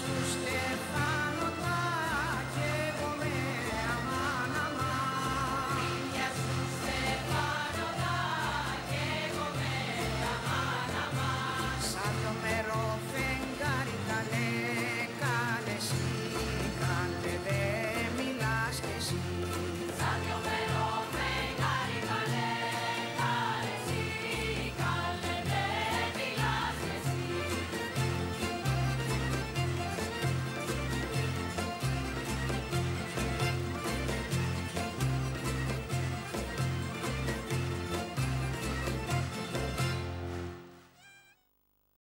to stay.